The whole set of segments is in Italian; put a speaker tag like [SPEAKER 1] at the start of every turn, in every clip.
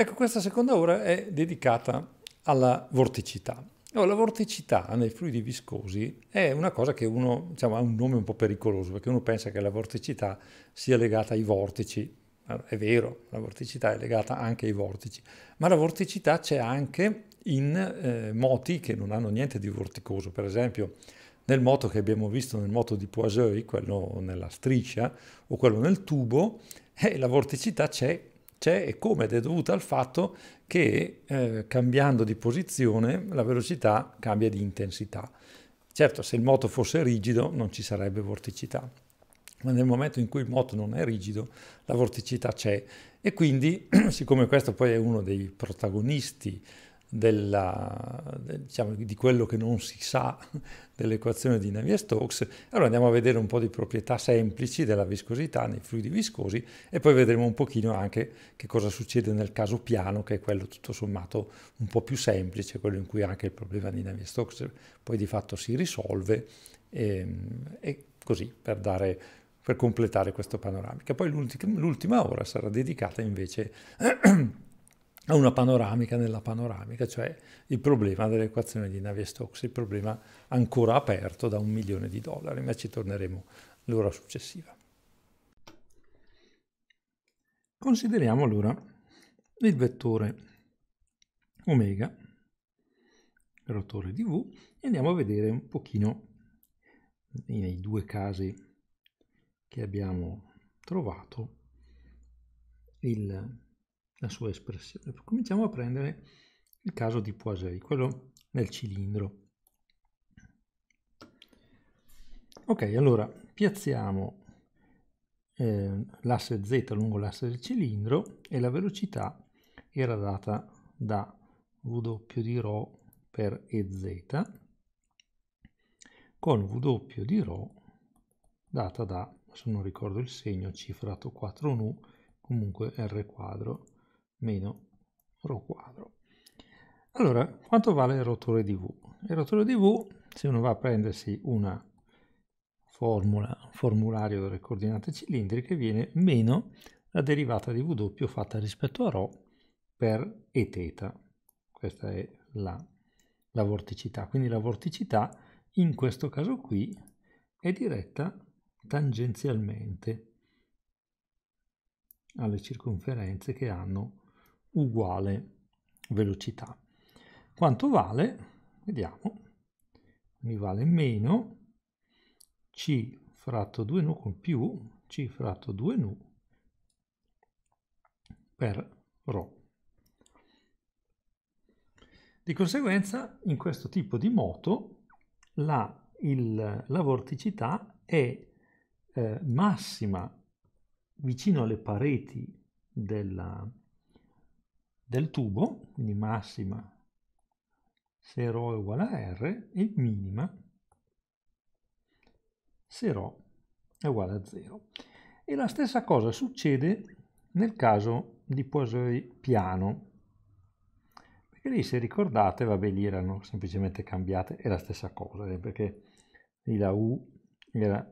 [SPEAKER 1] Ecco, questa seconda ora è dedicata alla vorticità. Oh, la vorticità nei fluidi viscosi è una cosa che uno diciamo, ha un nome un po' pericoloso, perché uno pensa che la vorticità sia legata ai vortici. È vero, la vorticità è legata anche ai vortici, ma la vorticità c'è anche in eh, moti che non hanno niente di vorticoso. Per esempio, nel moto che abbiamo visto nel moto di Poiseuille, quello nella striscia o quello nel tubo, eh, la vorticità c'è c'è e come ed è dovuta al fatto che eh, cambiando di posizione la velocità cambia di intensità. Certo, se il moto fosse rigido non ci sarebbe vorticità, ma nel momento in cui il moto non è rigido la vorticità c'è e quindi, siccome questo poi è uno dei protagonisti della, diciamo, di quello che non si sa dell'equazione di Navier-Stokes. Allora andiamo a vedere un po' di proprietà semplici della viscosità nei fluidi viscosi e poi vedremo un pochino anche che cosa succede nel caso piano, che è quello tutto sommato un po' più semplice, quello in cui anche il problema di Navier-Stokes poi di fatto si risolve e, ehm, e così per dare per completare questo panoramica. Poi l'ultima ora sarà dedicata invece a una panoramica nella panoramica, cioè il problema dell'equazione di Navier-Stokes, il problema ancora aperto da un milione di dollari, ma ci torneremo l'ora successiva. Consideriamo allora il vettore omega, il rotore di V, e andiamo a vedere un pochino nei due casi che abbiamo trovato il la sua espressione. Cominciamo a prendere il caso di Poiseuille, quello nel cilindro. Ok, allora piazziamo eh, l'asse z lungo l'asse del cilindro e la velocità era data da W di ρ per EZ con W di ρ data da, se non ricordo il segno, cifrato 4 nu, comunque R quadro meno ρ quadro. Allora, quanto vale il rotore di V? Il rotore di V, se uno va a prendersi una formula, un formulario delle coordinate cilindriche, viene meno la derivata di W fatta rispetto a ρ per e θ. Questa è la, la vorticità. Quindi la vorticità in questo caso qui è diretta tangenzialmente alle circonferenze che hanno uguale velocità. Quanto vale? Vediamo. Mi vale meno c fratto 2 nu con più c fratto 2 nu per ρ. Di conseguenza, in questo tipo di moto, la, il, la vorticità è eh, massima vicino alle pareti della, del tubo, quindi massima se ρ è uguale a R e minima se ρ è uguale a 0. E la stessa cosa succede nel caso di Poiseuille piano, perché lì se ricordate, vabbè lì erano semplicemente cambiate, è la stessa cosa, eh, perché lì la U era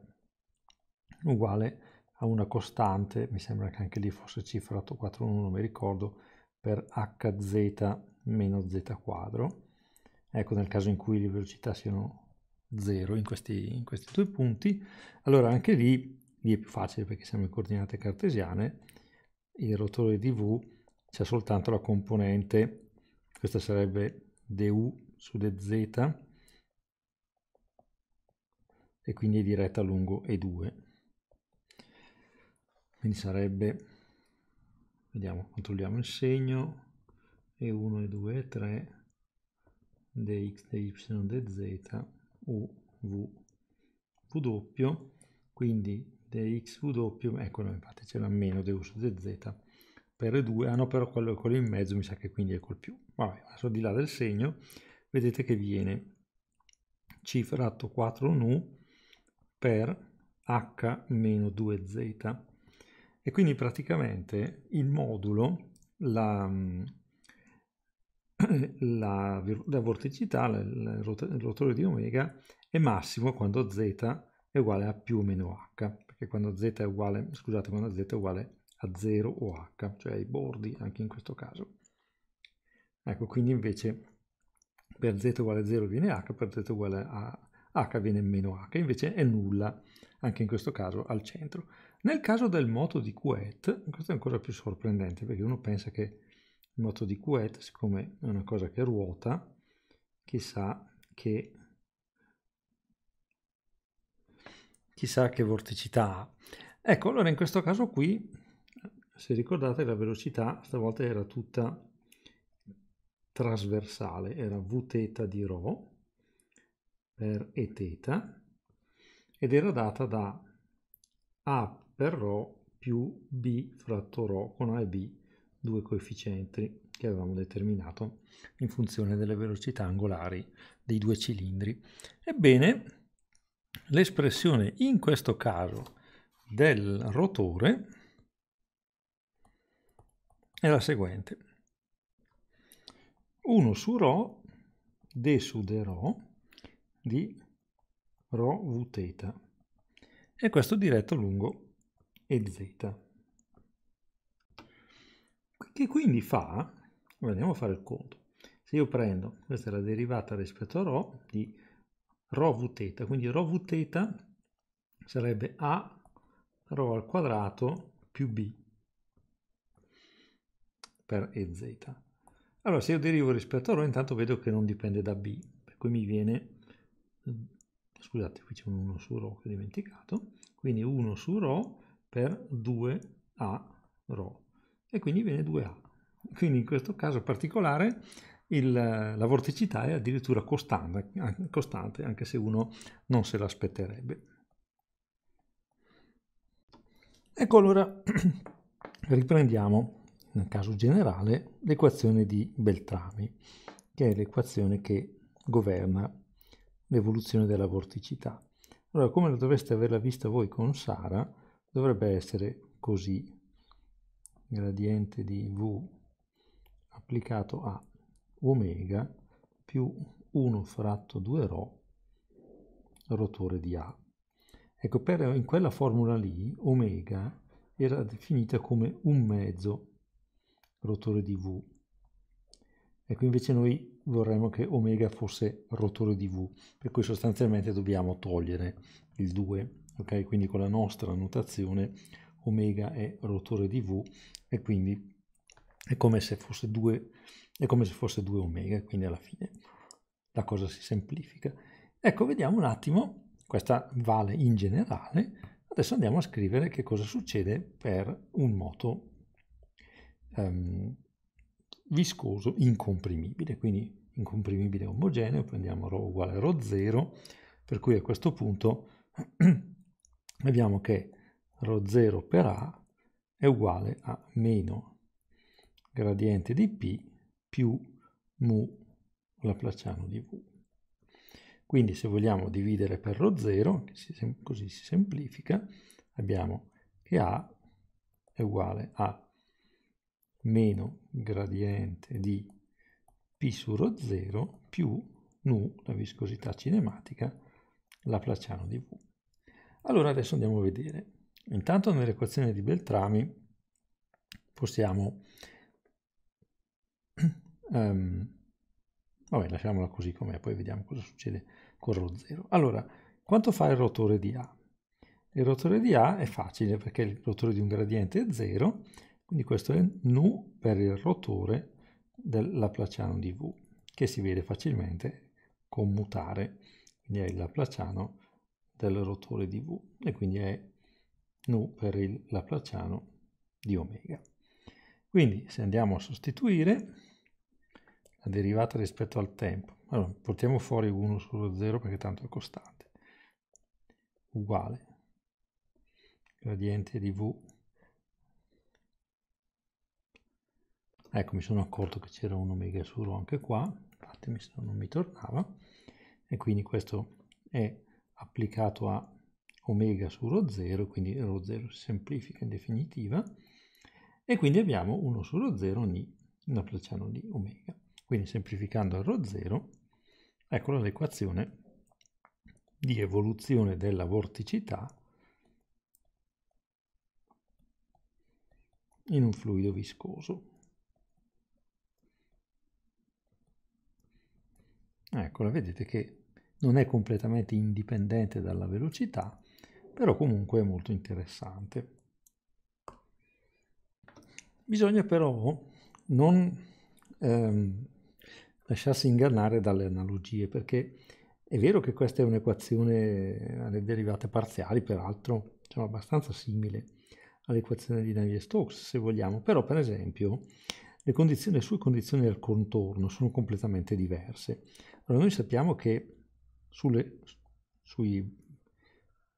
[SPEAKER 1] uguale a una costante, mi sembra che anche lì fosse cifrato 4 non mi ricordo, per hz meno z quadro. Ecco, nel caso in cui le velocità siano 0 in questi, in questi due punti, allora anche lì, lì è più facile perché siamo in coordinate cartesiane, il rotore di V c'è soltanto la componente, questa sarebbe du su dz, e quindi è diretta lungo E2. Quindi sarebbe vediamo, controlliamo il segno, E1, E2, E3, dx, dy, dz, u, v, w, quindi dx, w, eccolo infatti c'era meno du su dz per E2, ah no però quello, quello in mezzo mi sa che quindi è col più. Vabbè, adesso di là del segno, vedete che viene c fratto 4 nu per h meno 2z e quindi praticamente il modulo, la, la, la vorticità, il rotore di omega è massimo quando z è uguale a più o meno h, perché quando z è uguale, scusate, quando z è uguale a 0 o h, cioè ai bordi anche in questo caso. Ecco, quindi invece per z uguale 0 viene h, per z uguale a h viene meno h, invece è nulla anche in questo caso al centro. Nel caso del moto di Kuwait, questo è ancora più sorprendente perché uno pensa che il moto di Kuwait, siccome è una cosa che ruota, chissà che, chissà che vorticità ha. Ecco, allora in questo caso qui, se ricordate, la velocità stavolta era tutta trasversale, era Vθ di ρ per e θ ed era data da a per ρ più b fratto ρ con a e b due coefficienti che avevamo determinato in funzione delle velocità angolari dei due cilindri. Ebbene, l'espressione in questo caso del rotore è la seguente. 1 su ρ d su d ρ di ρ v θ e questo diretto lungo e z. Che quindi fa, andiamo a fare il conto, se io prendo, questa è la derivata rispetto a rho, di rho v quindi rho v sarebbe a rho al quadrato più b per e z. Allora, se io derivo rispetto a rho, intanto vedo che non dipende da b, per cui mi viene, scusate, qui c'è un 1 su rho che ho dimenticato, quindi 1 su rho per 2a ρ, e quindi viene 2a. Quindi in questo caso particolare il, la vorticità è addirittura costante, costante, anche se uno non se l'aspetterebbe. Ecco allora, riprendiamo nel caso generale, l'equazione di Beltrami, che è l'equazione che governa l'evoluzione della vorticità. Allora, come dovreste averla vista voi con Sara, dovrebbe essere così. Gradiente di V applicato a omega più 1 fratto 2 ρ rotore di A. Ecco, per, in quella formula lì, omega era definita come un mezzo rotore di V. Ecco, invece noi vorremmo che omega fosse rotore di V, per cui sostanzialmente dobbiamo togliere il 2, ok? Quindi con la nostra notazione omega è rotore di V e quindi è come se fosse 2, è come se fosse 2 omega, quindi alla fine la cosa si semplifica. Ecco, vediamo un attimo, questa vale in generale, adesso andiamo a scrivere che cosa succede per un moto um, viscoso incomprimibile, quindi incomprimibile omogeneo, prendiamo ρ uguale a ρ0, per cui a questo punto abbiamo che ρ0 per A è uguale a meno gradiente di P più mu laplaciano di V. Quindi se vogliamo dividere per ρ0, così si semplifica, abbiamo che A è uguale a meno gradiente di P su ρ 0 più nu, la viscosità cinematica, laplaciano di V. Allora adesso andiamo a vedere. Intanto nell'equazione di Beltrami possiamo... um, vabbè, lasciamola così com'è, poi vediamo cosa succede con ρ 0. Allora, quanto fa il rotore di A? Il rotore di A è facile perché il rotore di un gradiente è 0 quindi questo è nu per il rotore del Laplaciano di V, che si vede facilmente commutare, quindi è il Laplaciano del rotore di V, e quindi è nu per il Laplaciano di omega. Quindi se andiamo a sostituire la derivata rispetto al tempo, allora portiamo fuori 1 su 0 perché tanto è costante, uguale. Gradiente di V. Ecco, mi sono accorto che c'era un omega su rho anche qua, infatti non mi tornava, e quindi questo è applicato a omega su rho 0, quindi rho 0 si semplifica in definitiva, e quindi abbiamo 1 su rho 0 ni laplaciano di omega. Quindi semplificando il rho 0, eccola l'equazione di evoluzione della vorticità in un fluido viscoso. Eccola, vedete che non è completamente indipendente dalla velocità, però comunque è molto interessante. Bisogna però non ehm, lasciarsi ingannare dalle analogie, perché è vero che questa è un'equazione alle derivate parziali, peraltro sono abbastanza simile all'equazione di Navier-Stokes, se vogliamo, però per esempio le, condizioni, le sue condizioni del contorno sono completamente diverse. Allora noi sappiamo che sulle, sui,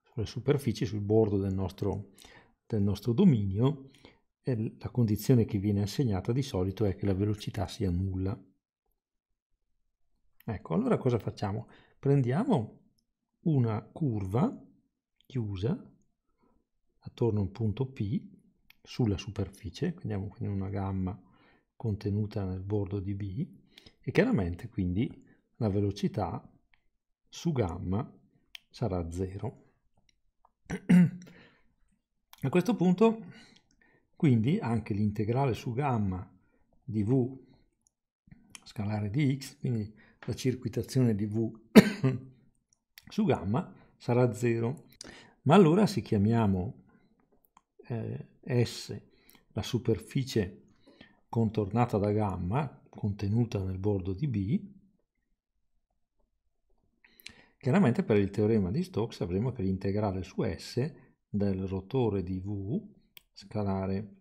[SPEAKER 1] sulle superfici, sul bordo del nostro, del nostro dominio, la condizione che viene assegnata di solito è che la velocità sia nulla. Ecco, allora cosa facciamo? Prendiamo una curva chiusa attorno a un punto P sulla superficie, prendiamo quindi una gamma contenuta nel bordo di B e chiaramente quindi la velocità su gamma sarà 0. A questo punto quindi anche l'integrale su gamma di V scalare di x, quindi la circuitazione di V su gamma sarà 0. Ma allora se chiamiamo eh, S la superficie contornata da gamma contenuta nel bordo di B, chiaramente per il teorema di Stokes avremo che l'integrale su S del rotore di V scalare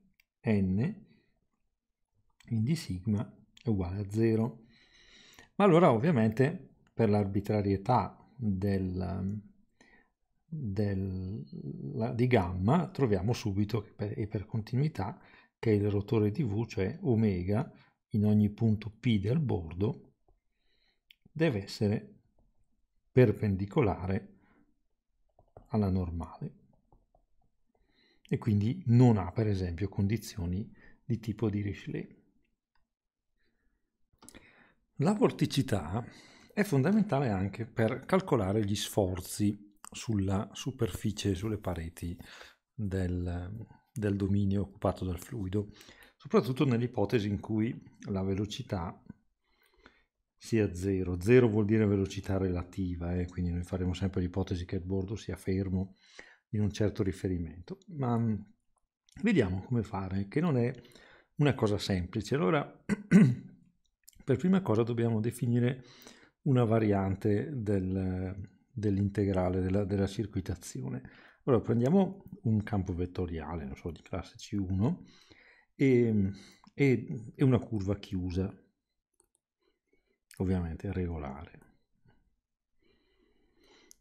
[SPEAKER 1] n in d sigma è uguale a 0. Ma allora ovviamente per l'arbitrarietà del, del, la, di gamma troviamo subito per, e per continuità che il rotore di V, cioè omega, in ogni punto P del bordo, deve essere perpendicolare alla normale e quindi non ha per esempio condizioni di tipo di Dirichlet. La vorticità è fondamentale anche per calcolare gli sforzi sulla superficie, sulle pareti del, del dominio occupato dal fluido, soprattutto nell'ipotesi in cui la velocità sia zero. Zero vuol dire velocità relativa, eh? quindi noi faremo sempre l'ipotesi che il bordo sia fermo in un certo riferimento. Ma mm, vediamo come fare, che non è una cosa semplice. Allora, per prima cosa dobbiamo definire una variante del, dell'integrale, della, della, circuitazione. Allora, prendiamo un campo vettoriale, non so, di classe C1 e, e, e una curva chiusa, ovviamente regolare.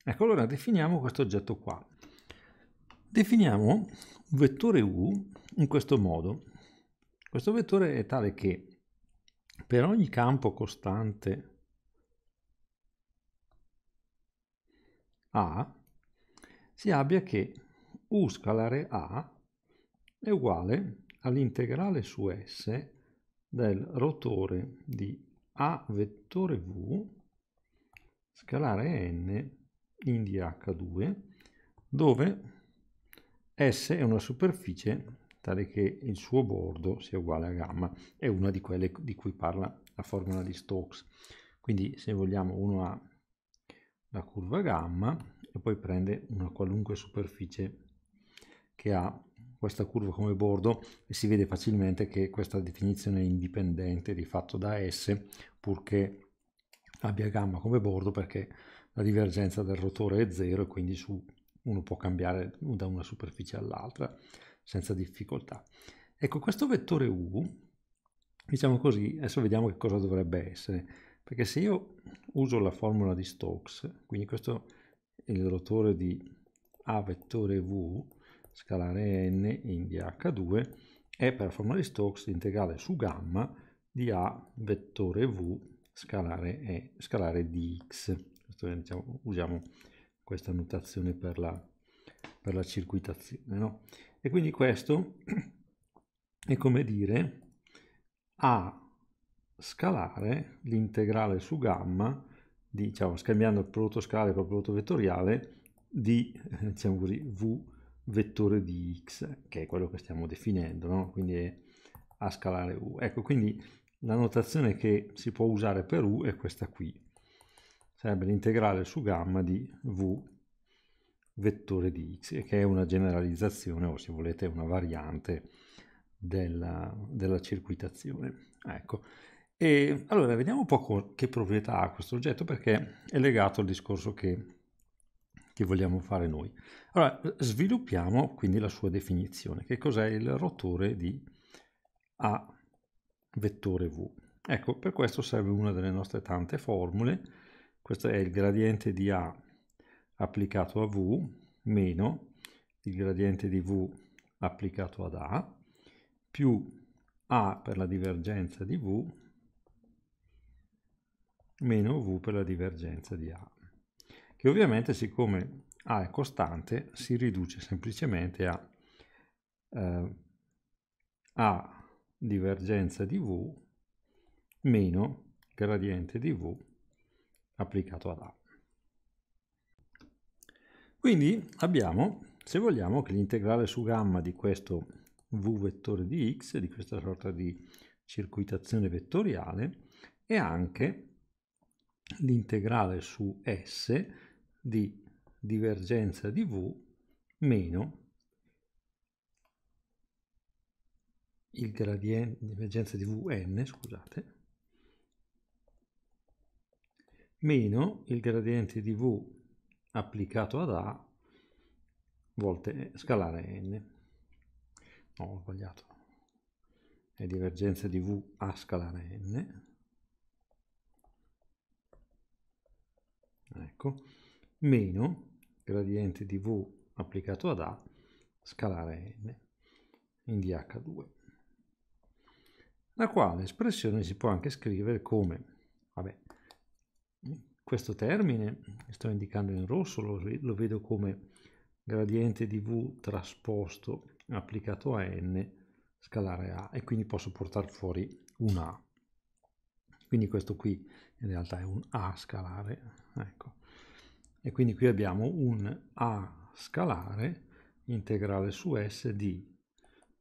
[SPEAKER 1] Ecco, allora definiamo questo oggetto qua. Definiamo un vettore u in questo modo. Questo vettore è tale che per ogni campo costante A si abbia che u scalare A è uguale all'integrale su S del rotore di A vettore V scalare n in dH2 dove S è una superficie tale che il suo bordo sia uguale a gamma, è una di quelle di cui parla la formula di Stokes. Quindi se vogliamo uno ha la curva gamma e poi prende una qualunque superficie che ha questa curva come bordo e si vede facilmente che questa definizione è indipendente di fatto da S purché abbia gamma come bordo perché la divergenza del rotore è 0 e quindi su uno può cambiare da una superficie all'altra senza difficoltà. Ecco, questo vettore u, diciamo così, adesso vediamo che cosa dovrebbe essere, perché se io uso la formula di Stokes, quindi questo è il rotore di A vettore V, scalare n in dH2, è per la formula di Stokes l'integrale su gamma di A vettore V scalare, e, scalare dx. Questo, diciamo, usiamo questa notazione per la, per la circuitazione. No? E quindi questo è come dire a scalare l'integrale su gamma, diciamo, scambiando il prodotto scalare per il prodotto vettoriale, di diciamo così, v vettore di x, che è quello che stiamo definendo, no? quindi a scalare u. Ecco, quindi la notazione che si può usare per u è questa qui. Sarebbe l'integrale su gamma di v vettore di x, che è una generalizzazione o se volete una variante della, della circuitazione. Ecco. E allora vediamo un po' che proprietà ha questo oggetto perché è legato al discorso che, che vogliamo fare noi. Allora, sviluppiamo quindi la sua definizione. Che cos'è il rotore di A vettore V? Ecco, per questo serve una delle nostre tante formule. Questo è il gradiente di A applicato a V meno il gradiente di V applicato ad A più A per la divergenza di V meno V per la divergenza di A, che ovviamente siccome A è costante si riduce semplicemente a eh, A divergenza di V meno gradiente di V applicato ad A. Quindi abbiamo, se vogliamo, che l'integrale su gamma di questo v vettore di x, di questa sorta di circuitazione vettoriale, è anche l'integrale su s di divergenza di v meno il gradiente divergenza di vn, scusate, meno il gradiente di v applicato ad A volte scalare n. No, ho sbagliato. È divergenza di V a scalare n. Ecco, meno gradiente di V applicato ad A scalare n in dH2. La quale espressione si può anche scrivere come, vabbè, questo termine, sto indicando in rosso, lo, lo vedo come gradiente di V trasposto applicato a n scalare A e quindi posso portare fuori un A. Quindi questo qui in realtà è un A scalare, ecco. E quindi qui abbiamo un A scalare integrale su S di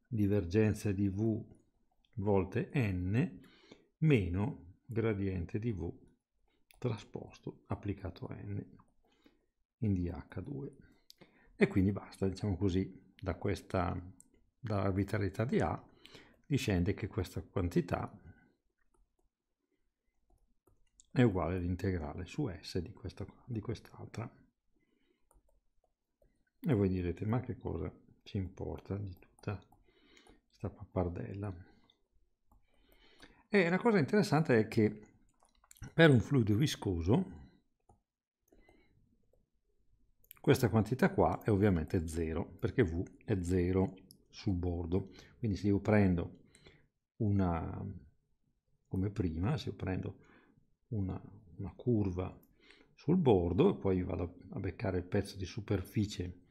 [SPEAKER 1] divergenza di V volte n meno gradiente di V trasposto applicato a n in dH2 e quindi basta, diciamo così, da questa dall'arbitrarietà di A discende che questa quantità è uguale all'integrale su S di, questa, di quest'altra. E voi direte, ma che cosa ci importa di tutta questa pappardella? E la cosa interessante è che per un fluido viscoso questa quantità qua è ovviamente 0 perché V è 0 sul bordo. Quindi se io prendo una, come prima, se io prendo una, una curva sul bordo e poi vado a beccare il pezzo di superficie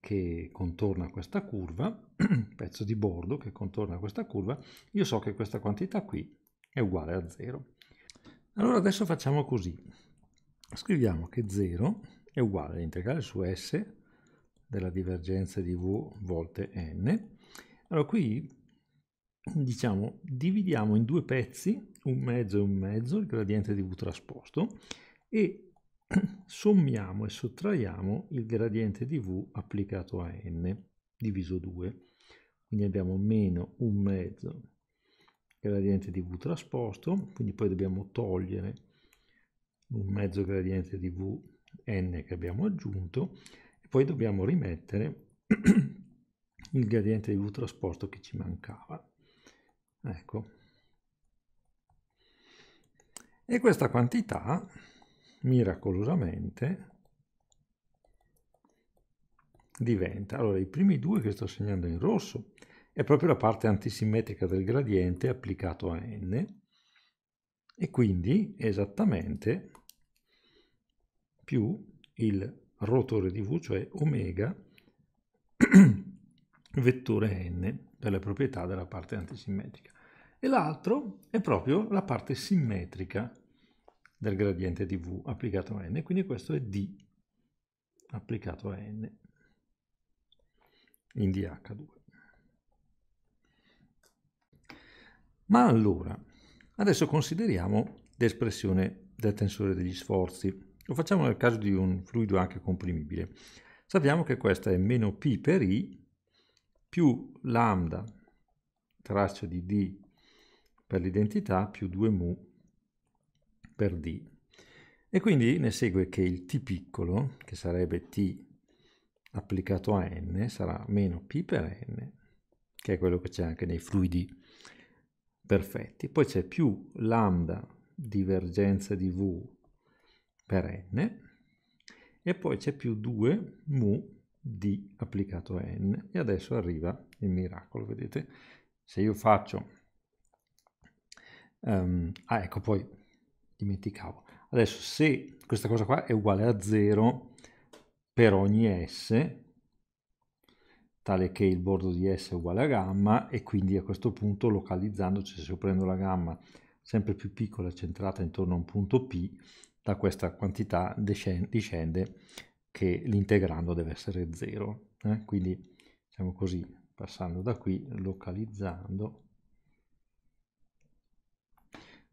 [SPEAKER 1] che contorna questa curva, pezzo di bordo che contorna questa curva, io so che questa quantità qui è uguale a 0. Allora adesso facciamo così. Scriviamo che 0 è uguale all'integrale su S della divergenza di V volte n. Allora qui diciamo dividiamo in due pezzi, un mezzo e un mezzo, il gradiente di V trasposto e sommiamo e sottraiamo il gradiente di V applicato a n diviso 2. Quindi abbiamo meno un mezzo gradiente di V trasposto, quindi poi dobbiamo togliere un mezzo gradiente di Vn che abbiamo aggiunto e poi dobbiamo rimettere il gradiente di V trasposto che ci mancava. Ecco. E questa quantità, miracolosamente, diventa, allora i primi due che sto segnando in rosso è proprio la parte antisimmetrica del gradiente applicato a n e quindi esattamente più il rotore di V, cioè omega vettore n delle proprietà della parte antisimmetrica. E l'altro è proprio la parte simmetrica del gradiente di V applicato a n, quindi questo è d applicato a n. in DH2. Ma allora, adesso consideriamo l'espressione del tensore degli sforzi. Lo facciamo nel caso di un fluido anche comprimibile. Sappiamo che questa è meno P per I più lambda traccia di D per l'identità più 2 mu per D. E quindi ne segue che il T piccolo, che sarebbe T applicato a N, sarà meno P per N, che è quello che c'è anche nei fluidi perfetti. Poi c'è più lambda divergenza di V per N, e poi c'è più 2 mu D applicato a N. E adesso arriva il miracolo, vedete? Se io faccio... Um, ah, ecco, poi dimenticavo. Adesso se questa cosa qua è uguale a 0 per ogni S, tale che il bordo di S è uguale a gamma e quindi a questo punto localizzandoci, se io prendo la gamma sempre più piccola centrata intorno a un punto P, da questa quantità discende che l'integrando deve essere 0. Eh? Quindi diciamo così, passando da qui, localizzando,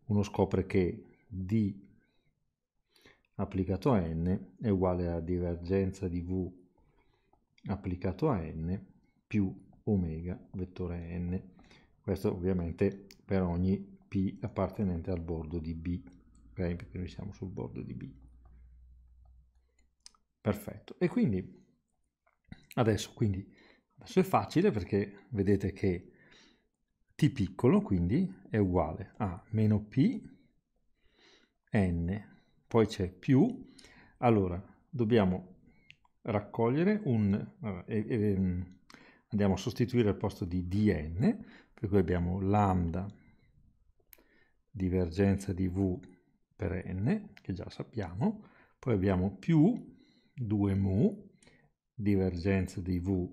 [SPEAKER 1] uno scopre che d applicato a n è uguale a divergenza di v applicato a n più omega vettore n. Questo ovviamente per ogni p appartenente al bordo di B, okay? perché noi siamo sul bordo di B. Perfetto. E quindi adesso, quindi, adesso è facile perché vedete che t piccolo quindi è uguale a meno p n, poi c'è più, allora dobbiamo raccogliere un, eh, eh, andiamo a sostituire al posto di dn, per cui abbiamo lambda divergenza di v per n, che già sappiamo, poi abbiamo più 2 mu divergenza di v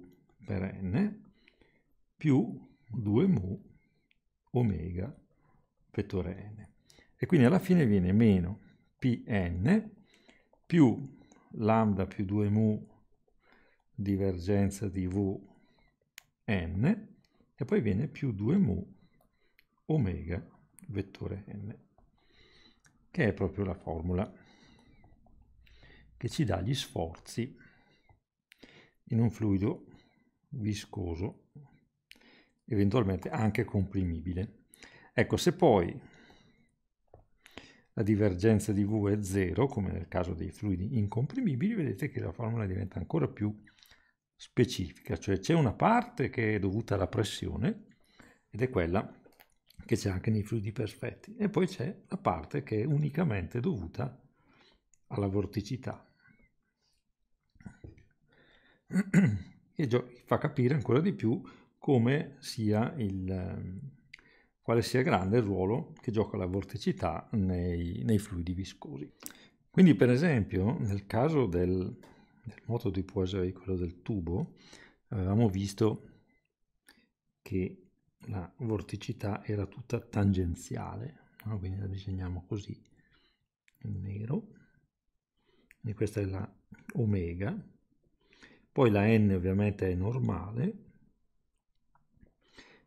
[SPEAKER 1] per n più 2 mu omega vettore n. E quindi alla fine viene meno pn più lambda più 2 mu divergenza di v n e poi viene più 2 mu omega vettore n, che è proprio la formula che ci dà gli sforzi in un fluido viscoso, eventualmente anche comprimibile. Ecco, se poi la divergenza di V è 0, come nel caso dei fluidi incomprimibili, vedete che la formula diventa ancora più specifica, cioè c'è una parte che è dovuta alla pressione ed è quella che c'è anche nei fluidi perfetti e poi c'è la parte che è unicamente dovuta alla vorticità. E fa capire ancora di più come sia il, quale sia grande il ruolo che gioca la vorticità nei, nei fluidi viscosi. Quindi per esempio nel caso del, del moto di Poiseuille, quello del tubo, avevamo visto che la vorticità era tutta tangenziale, no? quindi la disegniamo così in nero, e questa è la omega, poi la n ovviamente è normale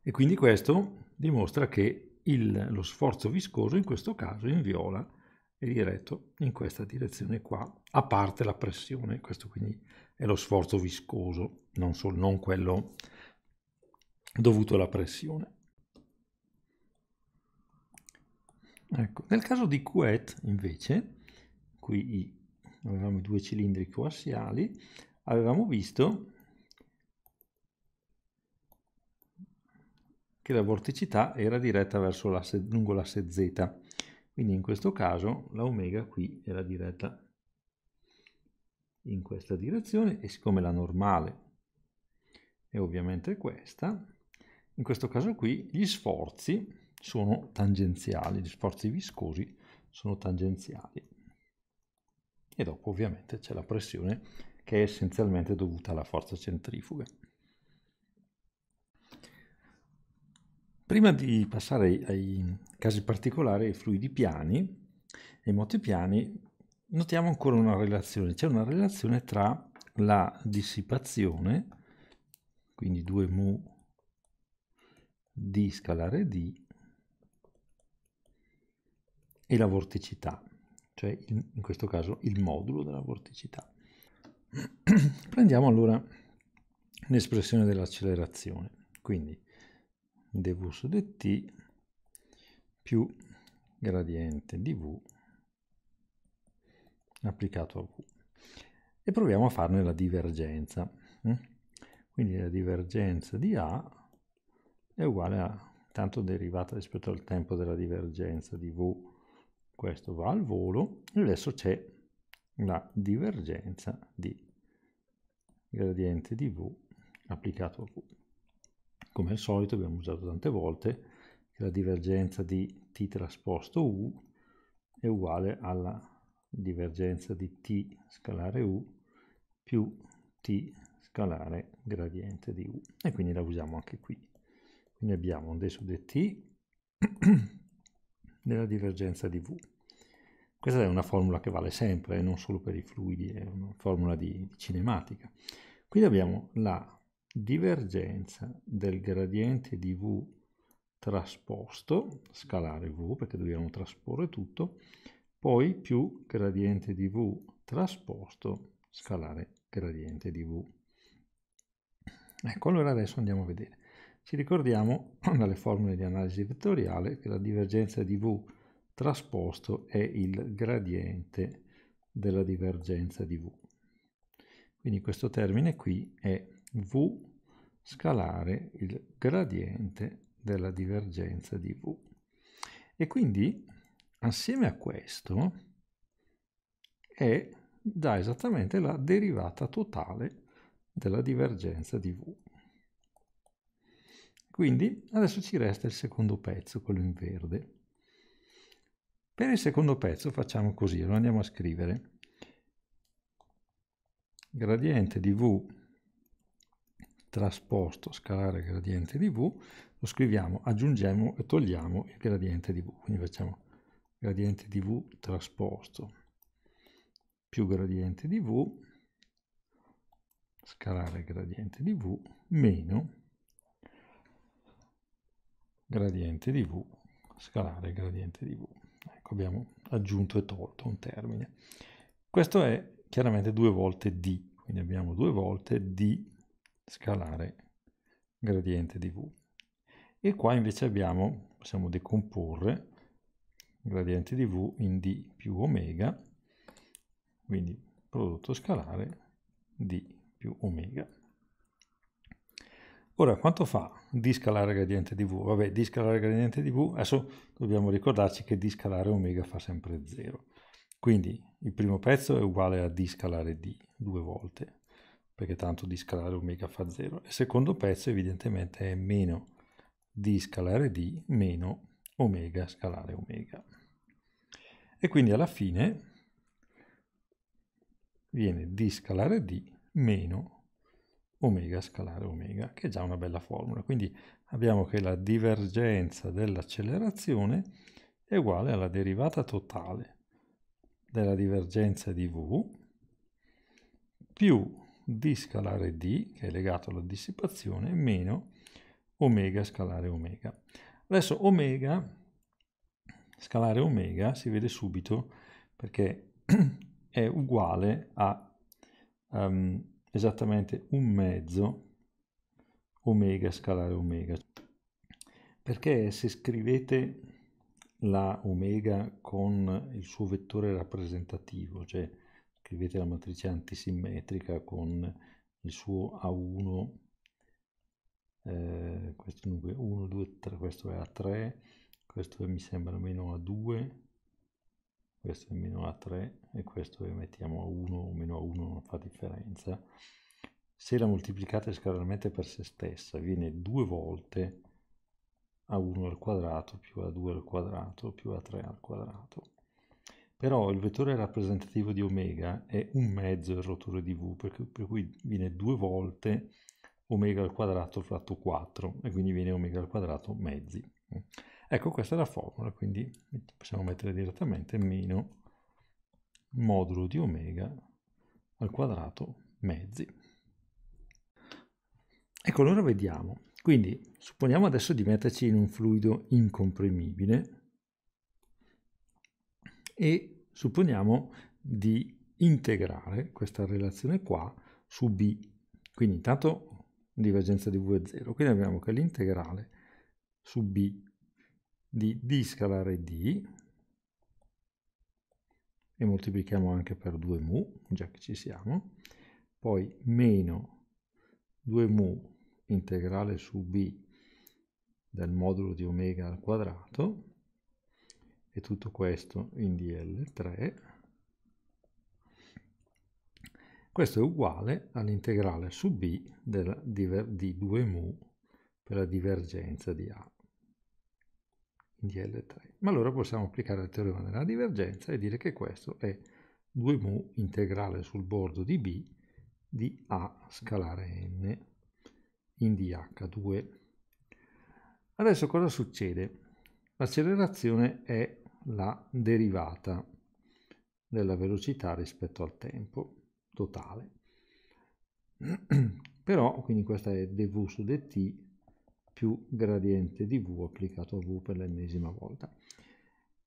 [SPEAKER 1] e quindi questo dimostra che il, lo sforzo viscoso in questo caso in viola è diretto in questa direzione qua, a parte la pressione, questo quindi è lo sforzo viscoso, non, solo, non quello dovuto alla pressione. Ecco, nel caso di Couette invece, qui avevamo i due cilindri coassiali, avevamo visto che la vorticità era diretta l'asse, lungo l'asse z, quindi in questo caso la omega qui era diretta in questa direzione e siccome la normale è ovviamente questa, in questo caso qui gli sforzi sono tangenziali, gli sforzi viscosi sono tangenziali. E dopo ovviamente c'è la pressione che è essenzialmente dovuta alla forza centrifuga. Prima di passare ai, casi particolari, ai fluidi piani e moti piani, notiamo ancora una relazione. C'è una relazione tra la dissipazione quindi 2 mu d scalare d e la vorticità, cioè in questo caso il modulo della vorticità. Prendiamo allora l'espressione dell'accelerazione, quindi dv su dt più gradiente di v applicato a v e proviamo a farne la divergenza. Quindi la divergenza di A è uguale a tanto derivata rispetto al tempo della divergenza di V, questo va al volo, e adesso c'è la divergenza di gradiente di V applicato a V. Come al solito abbiamo usato tante volte che la divergenza di t trasposto u è uguale alla divergenza di t scalare u più t scalare gradiente di u e quindi la usiamo anche qui. Quindi abbiamo un d su dt della divergenza di v. Questa è una formula che vale sempre, non solo per i fluidi, è una formula di cinematica. Quindi abbiamo la divergenza del gradiente di v trasposto, scalare v, perché dobbiamo trasporre tutto, poi più gradiente di v trasposto, scalare gradiente di v. Ecco, allora adesso andiamo a vedere. Ci ricordiamo dalle formule di analisi vettoriale che la divergenza di v trasposto è il gradiente della divergenza di v. Quindi questo termine qui è v scalare il gradiente della divergenza di v. E quindi assieme a questo è dà esattamente la derivata totale della divergenza di V. Quindi adesso ci resta il secondo pezzo, quello in verde. Per il secondo pezzo facciamo così, lo andiamo a scrivere. Gradiente di V trasposto scalare gradiente di V, lo scriviamo, aggiungiamo e togliamo il gradiente di V. Quindi facciamo gradiente di V trasposto più gradiente di v, scalare gradiente di v, meno gradiente di v, scalare gradiente di v. Ecco, abbiamo aggiunto e tolto un termine. Questo è chiaramente due volte d, quindi abbiamo due volte d scalare gradiente di v. E qua invece abbiamo, possiamo decomporre gradiente di v in d più omega quindi prodotto scalare d più omega. Ora, quanto fa d scalare gradiente di v? Vabbè, d scalare gradiente di v, adesso dobbiamo ricordarci che d scalare omega fa sempre 0. Quindi il primo pezzo è uguale a d scalare d due volte, perché tanto d scalare omega fa 0. Il secondo pezzo evidentemente è meno d scalare d meno omega scalare omega. E quindi alla fine viene d scalare d meno omega scalare omega, che è già una bella formula. Quindi abbiamo che la divergenza dell'accelerazione è uguale alla derivata totale della divergenza di v più d scalare d, che è legato alla dissipazione, meno omega scalare omega. Adesso omega scalare omega si vede subito perché è uguale a um, esattamente un mezzo omega scalare omega. Perché se scrivete la omega con il suo vettore rappresentativo, cioè scrivete la matrice antisimmetrica con il suo A1, eh, questo dunque 1, 2, 3, questo è A3, questo mi sembra meno A2, questo è meno A3 e questo lo mettiamo a 1 o meno a 1 non fa differenza. Se la moltiplicate scalarmente per se stessa viene due volte a1 al quadrato più a2 al quadrato più a3 al quadrato. Però il vettore rappresentativo di omega è un mezzo il rotore di v, per per cui viene due volte omega al quadrato fratto 4 e quindi viene omega al quadrato mezzi. Ecco, questa è la formula, quindi possiamo mettere direttamente meno modulo di omega al quadrato mezzi. Ecco, allora vediamo. Quindi supponiamo adesso di metterci in un fluido incomprimibile e supponiamo di integrare questa relazione qua su B. Quindi intanto divergenza di V è 0. Quindi abbiamo che l'integrale su B di d scalare d e moltiplichiamo anche per 2 mu, già che ci siamo, poi meno 2 mu integrale su b del modulo di omega al quadrato e tutto questo in dl3 questo è uguale all'integrale su b della, di 2 mu per la divergenza di a in dl3 ma allora possiamo applicare il teorema della divergenza e dire che questo è 2 mu integrale sul bordo di b di a scalare n in dh2. Adesso cosa succede? L'accelerazione è la derivata della velocità rispetto al tempo totale. Però, quindi questa è dv su dt più gradiente di v applicato a v per l'ennesima volta.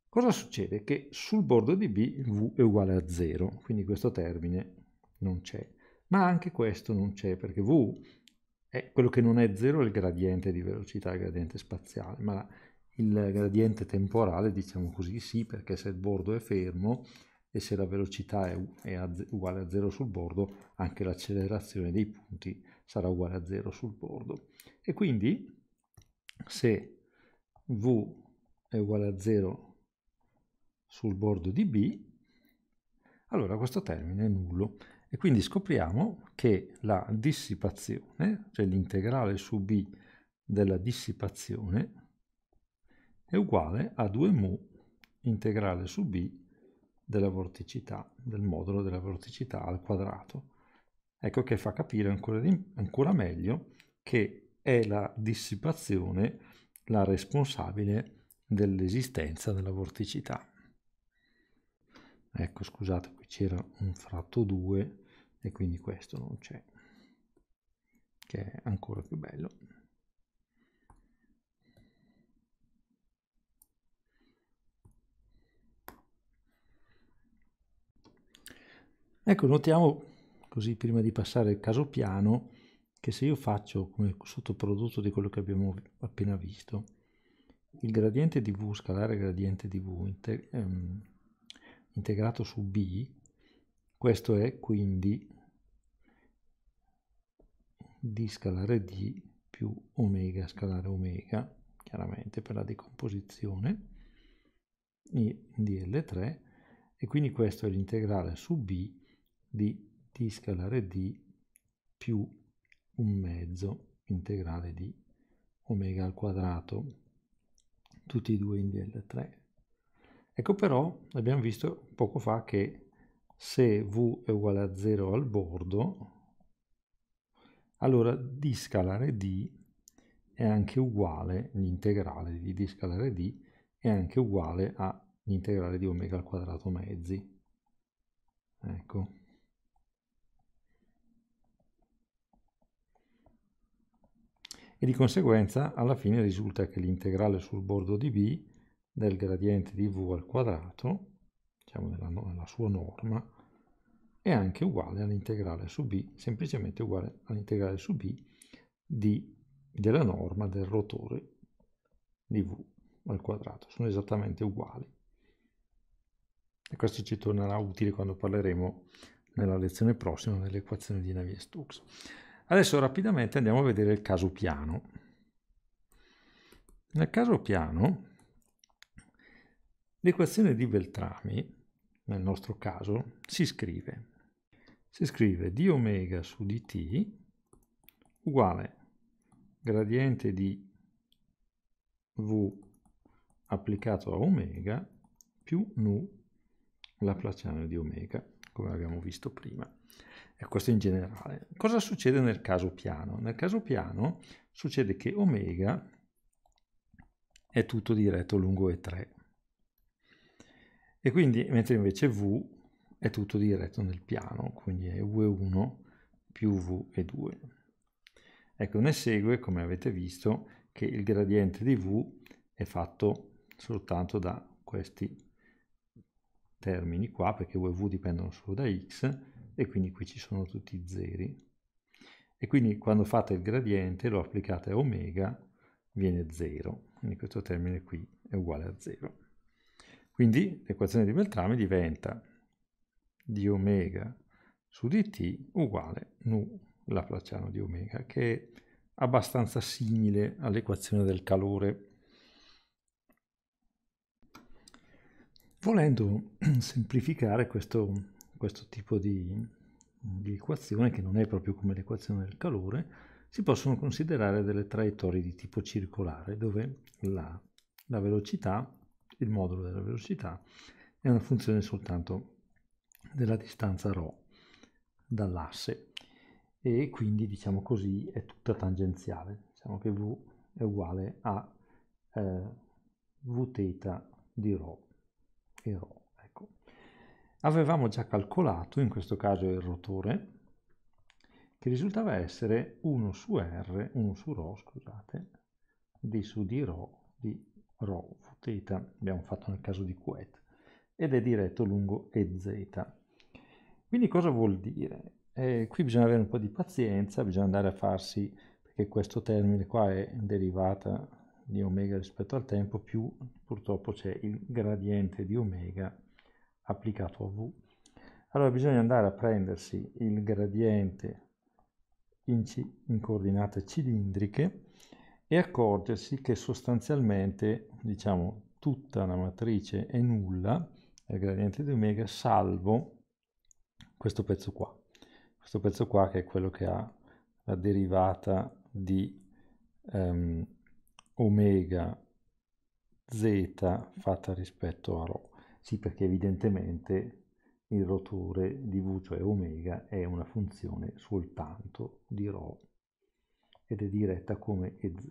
[SPEAKER 1] Cosa succede? Che sul bordo di b v è uguale a 0, quindi questo termine non c'è. Ma anche questo non c'è perché v è quello che non è 0 è il gradiente di velocità, il gradiente spaziale, ma il gradiente temporale diciamo così sì perché se il bordo è fermo e se la velocità è, è a, uguale a 0 sul bordo anche l'accelerazione dei punti sarà uguale a 0 sul bordo. E quindi se V è uguale a 0 sul bordo di B, allora questo termine è nullo. E quindi scopriamo che la dissipazione, cioè l'integrale su B della dissipazione, è uguale a 2 mu integrale su B della vorticità, del modulo della vorticità al quadrato. Ecco che fa capire ancora, di, ancora meglio che è la dissipazione la responsabile dell'esistenza della vorticità. Ecco, scusate, qui c'era un fratto 2 e quindi questo non c'è, che è ancora più bello. Ecco, notiamo, così prima di passare al caso piano, che se io faccio come sottoprodotto di quello che abbiamo appena visto, il gradiente di V scalare gradiente di V integ ehm, integrato su B, questo è quindi d scalare d più omega scalare omega, chiaramente per la decomposizione, in dl3, e quindi questo è l'integrale su b di d scalare d più un mezzo integrale di omega al quadrato, tutti e due in dl3. Ecco però, abbiamo visto poco fa che se v è uguale a 0 al bordo, allora d scalare d è anche uguale, l'integrale di d scalare d è anche uguale all'integrale di omega al quadrato mezzi. Ecco. E di conseguenza alla fine risulta che l'integrale sul bordo di b del gradiente di v al quadrato, diciamo nella, nella sua norma, è anche uguale all'integrale su b, semplicemente uguale all'integrale su b di, della norma del rotore di v al quadrato. Sono esattamente uguali. E questo ci tornerà utile quando parleremo nella lezione prossima delle equazioni di Navier-Stokes. Adesso rapidamente andiamo a vedere il caso piano. Nel caso piano, l'equazione di Beltrami, nel nostro caso, si scrive si scrive d omega su dt uguale gradiente di v applicato a omega più nu laplaciano di omega, come abbiamo visto prima. E questo in generale. Cosa succede nel caso piano? Nel caso piano succede che omega è tutto diretto lungo E3. E quindi, mentre invece V è tutto diretto nel piano, quindi è V1 più V2. Ecco, ne segue, come avete visto, che il gradiente di v è fatto soltanto da questi termini qua, perché u e v dipendono solo da x, e quindi qui ci sono tutti i zeri. E quindi quando fate il gradiente lo applicate a omega, viene 0. Quindi questo termine qui è uguale a 0. Quindi l'equazione di Beltrame diventa di omega su dt uguale nu laplaciano di omega, che è abbastanza simile all'equazione del calore. Volendo semplificare questo, questo tipo di, di equazione, che non è proprio come l'equazione del calore, si possono considerare delle traiettorie di tipo circolare, dove la, la velocità, il modulo della velocità, è una funzione soltanto della distanza ρ dall'asse e quindi diciamo così è tutta tangenziale. Diciamo che v è uguale a eh, v θ di ρ e ρ. Ecco. Avevamo già calcolato, in questo caso il rotore, che risultava essere 1 su r, 1 su ρ, scusate, d su di ρ di ρ v θ, abbiamo fatto nel caso di Couette, ed è diretto lungo EZ. Quindi cosa vuol dire? Eh, qui bisogna avere un po' di pazienza, bisogna andare a farsi, perché questo termine qua è derivata di omega rispetto al tempo, più purtroppo c'è il gradiente di omega applicato a v. Allora bisogna andare a prendersi il gradiente in, in coordinate cilindriche e accorgersi che sostanzialmente, diciamo, tutta la matrice è nulla, il gradiente di omega, salvo questo pezzo qua questo pezzo qua che è quello che ha la derivata di um, omega z fatta rispetto a ρ. Sì, perché evidentemente il rotore di v, cioè omega, è una funzione soltanto di ρ ed è diretta come EZ.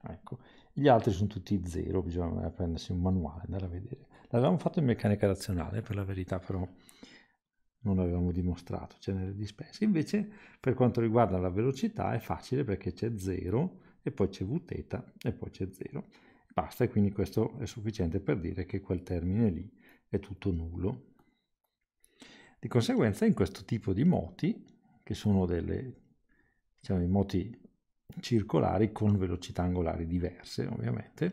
[SPEAKER 1] Ecco. Gli altri sono tutti 0, bisogna prendersi un manuale, andare a vedere. L'avevamo fatto in meccanica razionale, per la verità, però non l'avevamo dimostrato, c'è nelle dispense. Invece per quanto riguarda la velocità è facile perché c'è 0 e poi c'è vθ e poi c'è 0. Basta e quindi questo è sufficiente per dire che quel termine lì è tutto nullo. Di conseguenza in questo tipo di moti, che sono delle, diciamo, moti circolari con velocità angolari diverse ovviamente,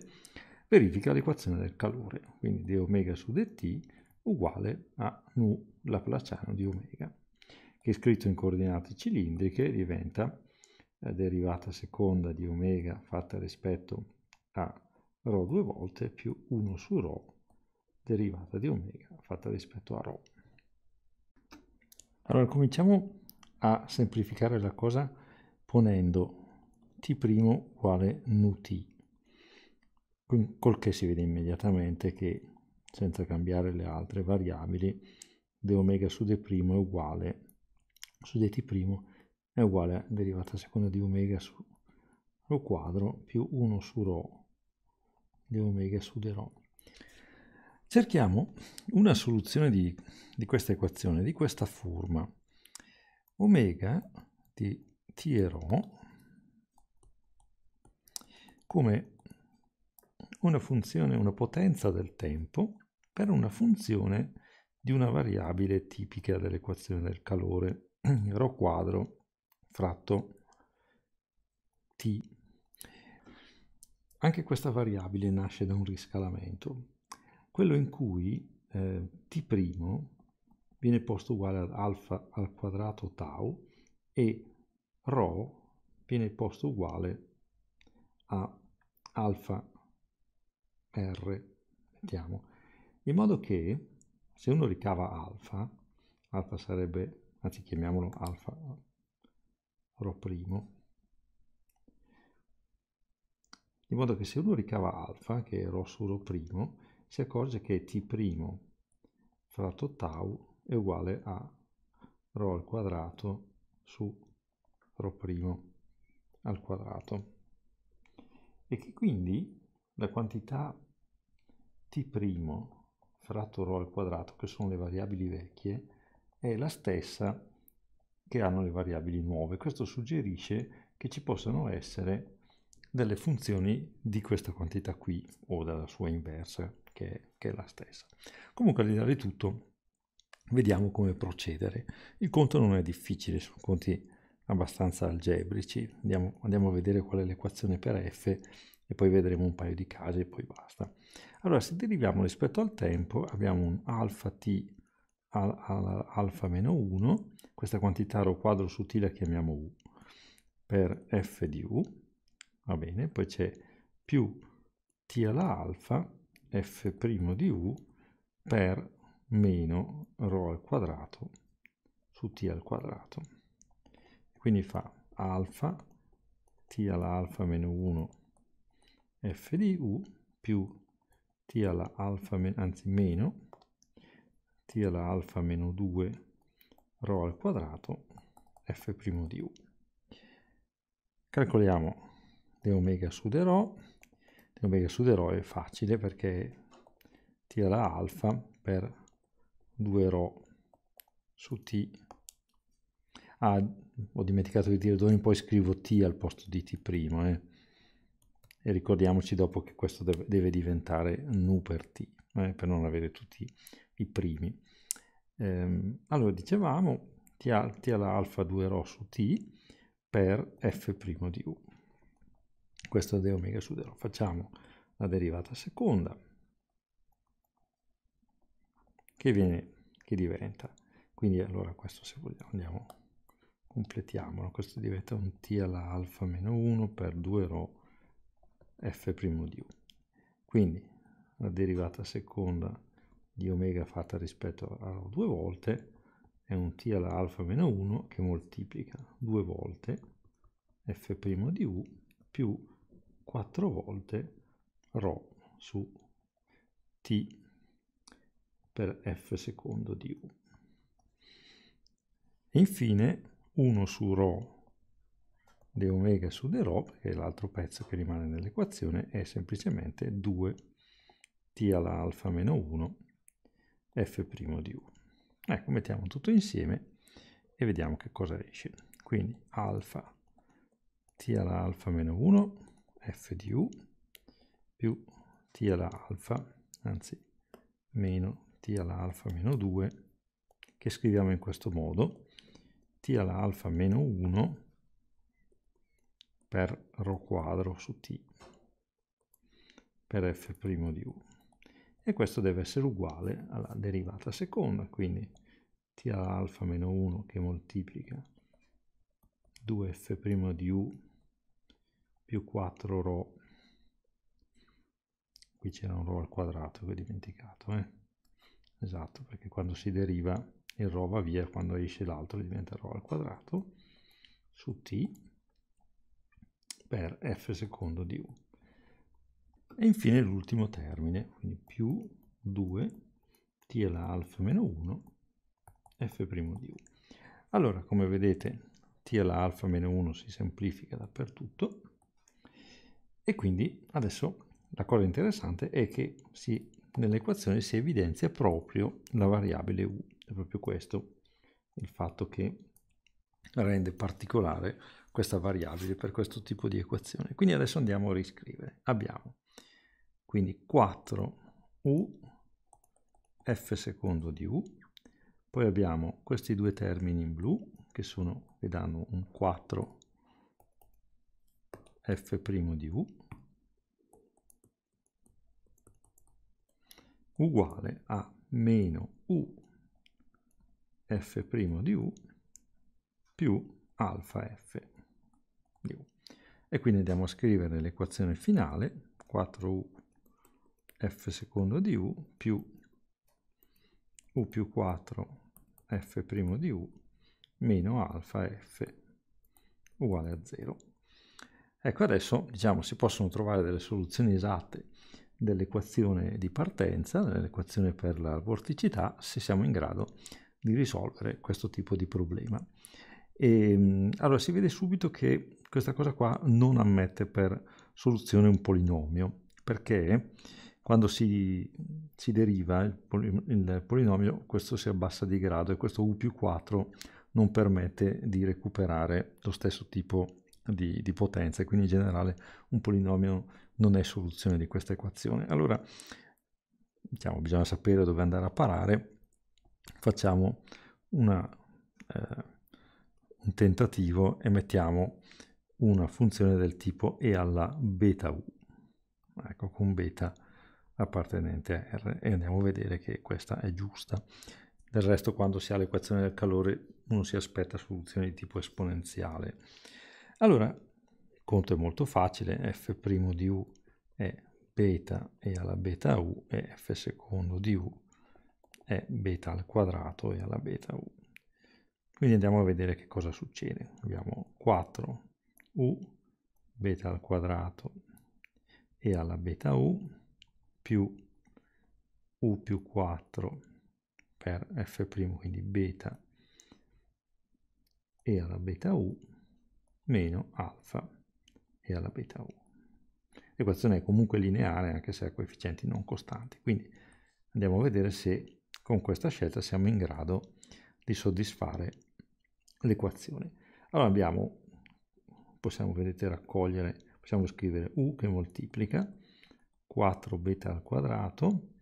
[SPEAKER 1] verifica l'equazione del calore, quindi d omega su dt uguale a nu laplaciano di omega, che scritto in coordinate cilindriche diventa la derivata seconda di omega fatta rispetto a ρ due volte più 1 su ρ derivata di omega fatta rispetto a rho. Allora cominciamo a semplificare la cosa ponendo t' uguale nu t, col che si vede immediatamente che senza cambiare le altre variabili d omega su d' è uguale su dt' è uguale a derivata seconda di omega su rho quadro più 1 su rho di omega su d rho. Cerchiamo una soluzione di, di questa equazione, di questa forma. Omega di t ρ come una funzione, una potenza del tempo per una funzione di una variabile tipica dell'equazione del calore, ρ quadro fratto t. Anche questa variabile nasce da un riscalamento, quello in cui eh, t' viene posto uguale ad alfa al quadrato tau e ρ viene posto uguale a alfa r, mettiamo, in modo che se uno ricava alfa, alfa sarebbe, anzi chiamiamolo alfa rho primo, in modo che se uno ricava alfa, che è rho su rho primo, si accorge che t' fratto tau è uguale a rho al quadrato su primo al quadrato e che quindi la quantità t' fratto ρ al quadrato, che sono le variabili vecchie, è la stessa che hanno le variabili nuove. Questo suggerisce che ci possano essere delle funzioni di questa quantità qui o della sua inversa, che, che è la stessa. Comunque al di là di tutto, vediamo come procedere. Il conto non è difficile, sono conti abbastanza algebrici. Andiamo, andiamo a vedere qual è l'equazione per f e poi vedremo un paio di casi e poi basta. Allora, se deriviamo rispetto al tempo, abbiamo un alfa t al, al, alfa meno 1, questa quantità rho quadro su t la chiamiamo u, per f di u, va bene, poi c'è più t alla alfa f' di u per meno rho al quadrato su t al quadrato. Quindi fa alfa t alla alfa meno 1 f di u più t alla alfa, anzi meno, t alla alfa meno 2 rho al quadrato f' di u. Calcoliamo d omega su d rho, omega su rho è facile perché t alla alfa per 2 rho su t. Ah, ho dimenticato di dire dove poi scrivo t al posto di t', eh e ricordiamoci dopo che questo deve, deve diventare nu per t, eh, per non avere tutti i primi. Ehm, allora dicevamo t, t alla alfa 2 rho su t per f' di u. Questo è d omega su d rho. Facciamo la derivata seconda, che, viene, che diventa, quindi allora questo se vogliamo andiamo, completiamolo, questo diventa un t alla alfa meno 1 per 2 rho f' di u. Quindi la derivata seconda di omega fatta rispetto a rho due volte è un t alla alfa meno 1 che moltiplica due volte f' di u più 4 volte rho su t per f secondo di u. E infine 1 su rho d omega su d rho, perché l'altro pezzo che rimane nell'equazione è semplicemente 2 t alla alfa meno 1 f' di u. Ecco, mettiamo tutto insieme e vediamo che cosa esce. Quindi alfa t alla alfa meno 1 f di u più t alla alfa, anzi meno t alla alfa meno 2, che scriviamo in questo modo, t alla alfa meno 1 per ρ quadro su t per f' di u. E questo deve essere uguale alla derivata seconda, quindi t alfa meno 1 che moltiplica 2f' di u più 4 ρ, qui c'era un ρ al quadrato che ho dimenticato, eh? esatto, perché quando si deriva il ρ va via, quando esce l'altro diventa ρ al quadrato, su t, per f secondo di u. E infine l'ultimo termine, quindi più 2 t alla alfa meno 1 f' di u. Allora, come vedete, t alla alfa meno 1 si semplifica dappertutto e quindi adesso la cosa interessante è che nell'equazione si evidenzia proprio la variabile u. È proprio questo il fatto che rende particolare questa variabile per questo tipo di equazione. Quindi adesso andiamo a riscrivere. Abbiamo quindi 4u f secondo di u, poi abbiamo questi due termini in blu che, sono, che danno un 4 f' di u uguale a meno u f' di u più alfa f di u. E quindi andiamo a scrivere l'equazione finale, 4u f secondo di u più u più 4 f' di u meno alfa f uguale a 0. Ecco, adesso diciamo si possono trovare delle soluzioni esatte dell'equazione di partenza, dell'equazione per la vorticità, se siamo in grado di risolvere questo tipo di problema. E, ehm, allora si vede subito che questa cosa qua non ammette per soluzione un polinomio, perché quando si, si deriva il, il, polinomio questo si abbassa di grado e questo u più 4 non permette di recuperare lo stesso tipo di, di potenza e quindi in generale un polinomio non è soluzione di questa equazione. Allora, diciamo, bisogna sapere dove andare a parare, facciamo una, eh, un tentativo e mettiamo una funzione del tipo e alla beta u, ecco, con beta appartenente a R e andiamo a vedere che questa è giusta. Del resto quando si ha l'equazione del calore uno si aspetta soluzioni di tipo esponenziale. Allora, conto è molto facile, f' di u è beta e alla beta u e f secondo di u è beta al quadrato e alla beta u. Quindi andiamo a vedere che cosa succede. Abbiamo 4u beta al quadrato e alla beta u più u più 4 per f', quindi beta e alla beta u meno alfa e alla beta u. L'equazione è comunque lineare anche se ha coefficienti non costanti, quindi andiamo a vedere se con questa scelta siamo in grado di soddisfare l'equazione. Allora abbiamo, possiamo vedete raccogliere, possiamo scrivere u che moltiplica 4 beta al quadrato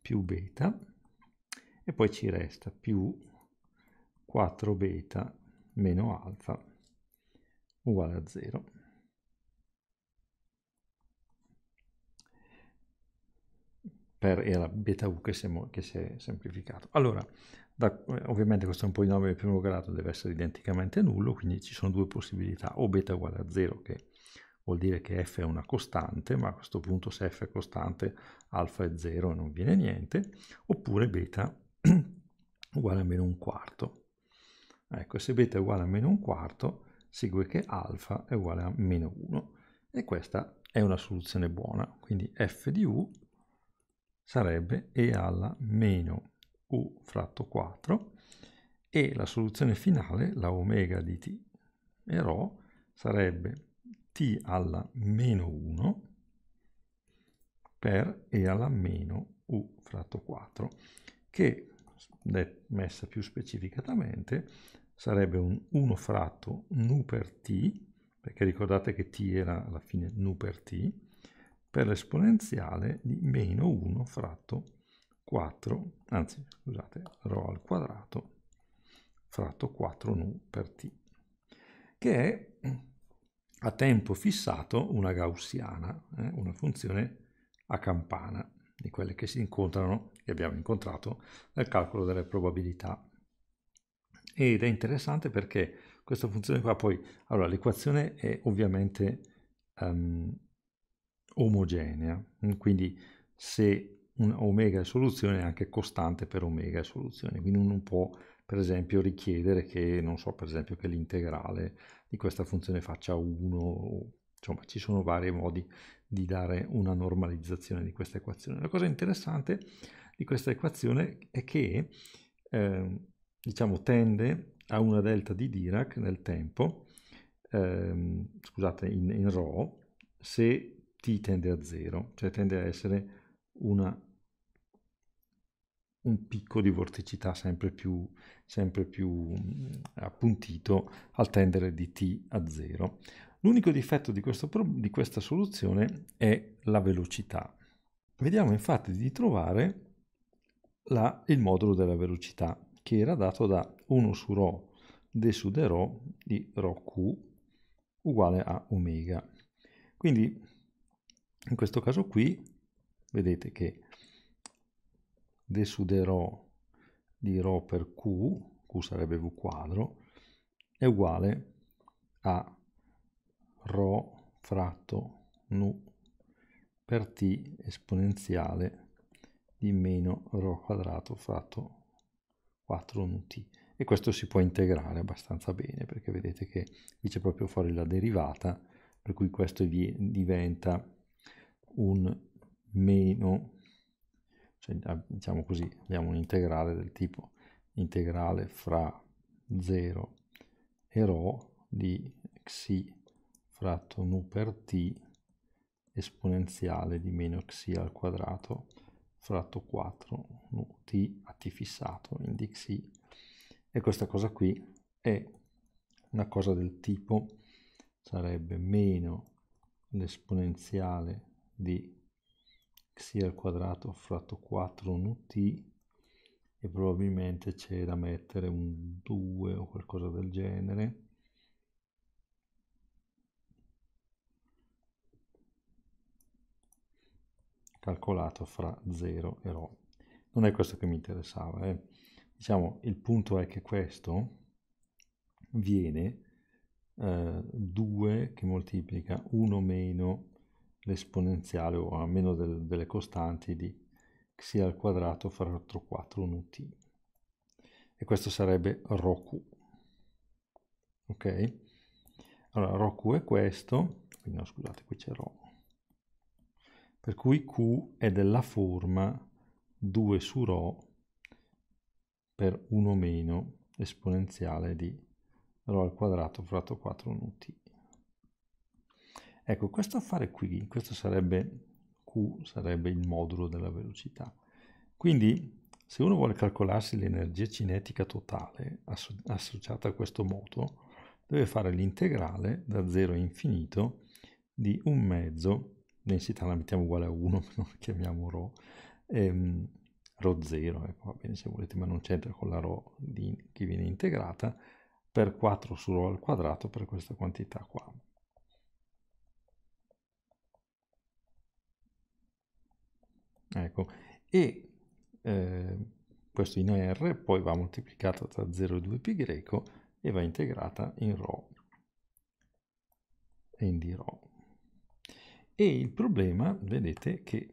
[SPEAKER 1] più beta e poi ci resta più 4 beta meno alfa uguale a 0. Per e la beta u che si, è, che si è semplificato. Allora, da, ovviamente questo è un polinomio di primo grado, deve essere identicamente nullo, quindi ci sono due possibilità, o beta uguale a 0, che vuol dire che f è una costante, ma a questo punto se f è costante alfa è 0 e non viene niente, oppure beta uguale a meno un quarto. Ecco, se beta è uguale a meno un quarto, segue che alfa è uguale a meno 1. E questa è una soluzione buona. Quindi f di u sarebbe e alla meno u fratto 4 e la soluzione finale, la omega di t e rho, sarebbe t alla meno 1 per e alla meno u fratto 4, che messa più specificatamente sarebbe un 1 fratto nu per t, perché ricordate che t era alla fine nu per t, per l'esponenziale di meno 1 fratto 4, anzi scusate, rho al quadrato fratto 4 nu per t, che è a tempo fissato una gaussiana, eh, una funzione a campana di quelle che si incontrano, che abbiamo incontrato nel calcolo delle probabilità. Ed è interessante perché questa funzione qua poi, allora l'equazione è ovviamente um, omogenea, quindi se un omega è soluzione è anche costante per omega è soluzione, quindi uno può per esempio richiedere che, non so, per esempio che l'integrale di questa funzione faccia 1, insomma ci sono vari modi di dare una normalizzazione di questa equazione. La cosa interessante di questa equazione è che eh, diciamo, tende a una delta di Dirac nel tempo, ehm, scusate, in, in ρ, se t tende a 0, cioè tende a essere una, un picco di vorticità sempre più, sempre più appuntito al tendere di t a 0. L'unico difetto di, questo, di questa soluzione è la velocità. Vediamo infatti di trovare la, il modulo della velocità che era dato da 1 su ρ d su d rho di rho q uguale a omega. Quindi in questo caso qui vedete che d su d rho di rho per q, q sarebbe v quadro, è uguale a rho fratto nu per t esponenziale di meno rho quadrato fratto 4 nu t. E questo si può integrare abbastanza bene perché vedete che qui c'è proprio fuori la derivata per cui questo diventa un meno cioè diciamo così abbiamo un integrale del tipo integrale fra 0 e rho di xi fratto nu per t esponenziale di meno xi al quadrato fratto 4 nu t a t fissato in dxi e questa cosa qui è una cosa del tipo sarebbe meno l'esponenziale di xi al quadrato fratto 4 nu-t e probabilmente c'è da mettere un 2 o qualcosa del genere calcolato fra 0 e ρ. Non è questo che mi interessava. Eh. Diciamo, il punto è che questo viene eh, 2 che moltiplica 1 meno l'esponenziale o a meno del, delle costanti di xi al quadrato fratto 4 ut. E questo sarebbe ρq. Ok? Allora, ρq è questo, quindi no, scusate, qui c'è ρ. Per cui q è della forma 2 su ρ per 1 meno esponenziale di ρ al quadrato fratto 4 ut. Ecco, questo affare qui, questo sarebbe Q, sarebbe il modulo della velocità. Quindi, se uno vuole calcolarsi l'energia cinetica totale asso associata a questo moto, deve fare l'integrale da 0 a infinito di un mezzo, densità la mettiamo uguale a 1, non la chiamiamo ρ, ehm, ρ 0, ecco, va bene se volete, ma non c'entra con la ρ di, che viene integrata, per 4 su ρ al quadrato per questa quantità qua. Ecco, e eh, questo in R poi va moltiplicato tra 0 e 2π e va integrata in ρ e in d E il problema, vedete che